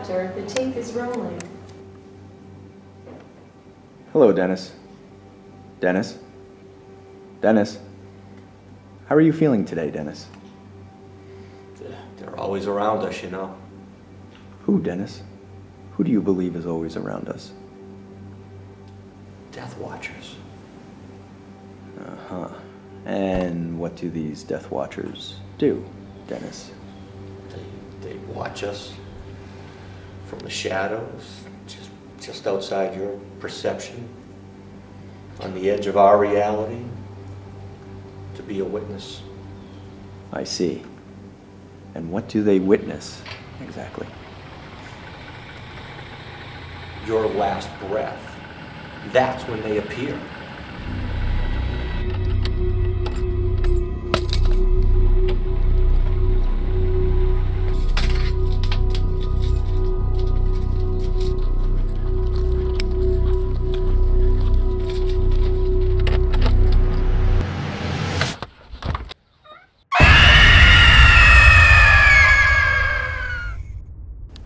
Doctor, the tape is rolling. Hello, Dennis. Dennis? Dennis? How are you feeling today, Dennis? They're always around us, you know. Who, Dennis? Who do you believe is always around us? Death Watchers. Uh huh. And what do these Death Watchers do, Dennis? They, they watch us from the shadows, just, just outside your perception, on the edge of our reality, to be a witness. I see. And what do they witness, exactly? Your last breath. That's when they appear.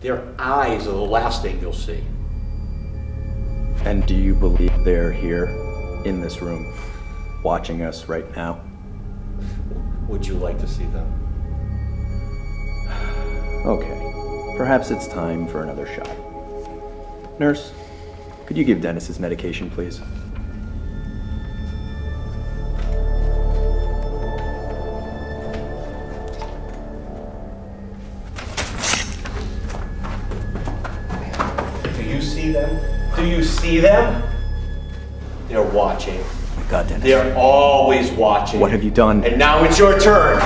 Their eyes are the last thing you'll see. And do you believe they're here in this room, watching us right now? Would you like to see them? Okay. Perhaps it's time for another shot. Nurse, could you give Dennis his medication, please? See them? They're watching. Oh my God, Dennis. They're always watching. What have you done? And now it's your turn.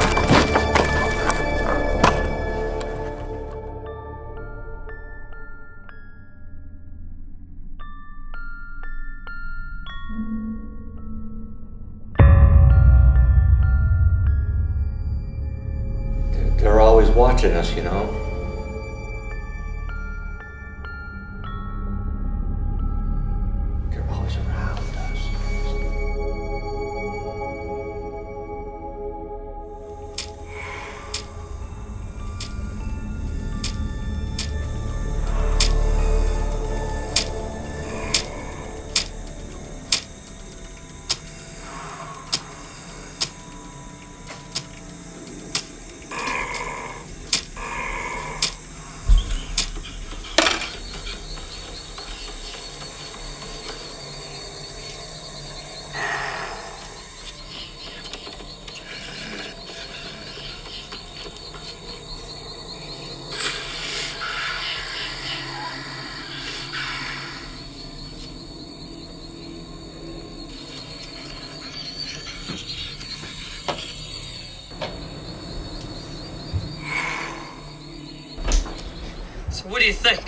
They're- They're always watching us, you know. They're always around So what do you think?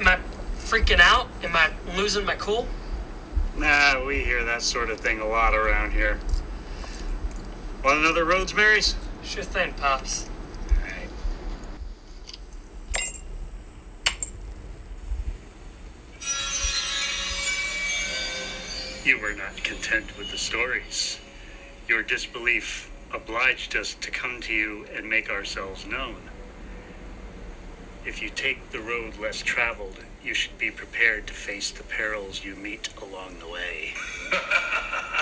Am I freaking out? Am I losing my cool? Nah, we hear that sort of thing a lot around here. Want another Roadsmary's? Sure thing, Pops. You were not content with the stories. Your disbelief obliged us to come to you and make ourselves known. If you take the road less traveled, you should be prepared to face the perils you meet along the way.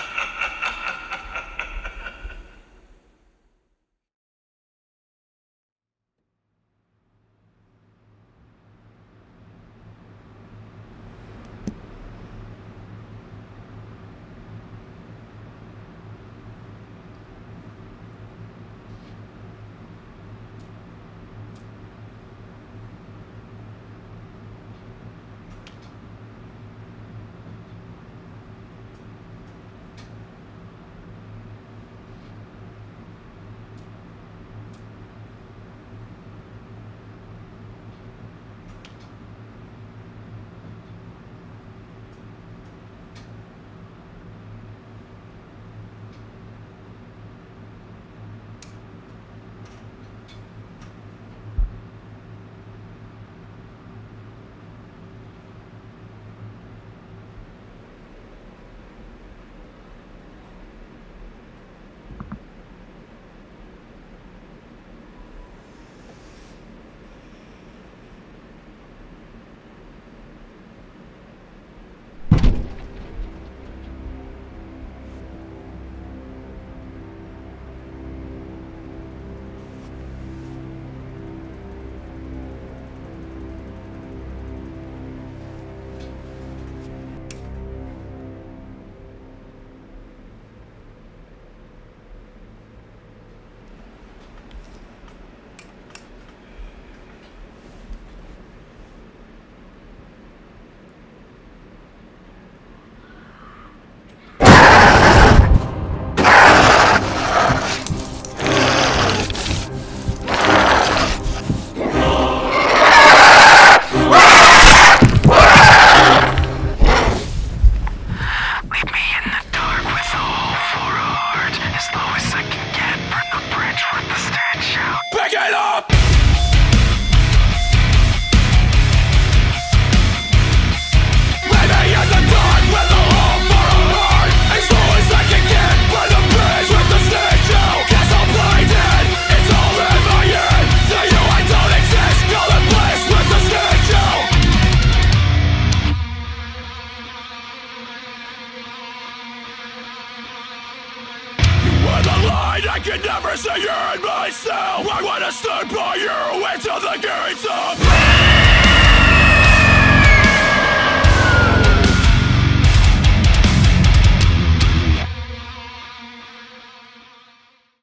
stand by you until the gates of